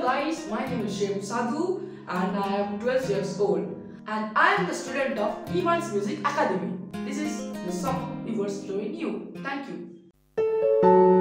guys, my name is Shreyam Sadhu and I am 12 years old and I am the student of Yvonne's Music Academy. This is the song we were showing you. Thank you.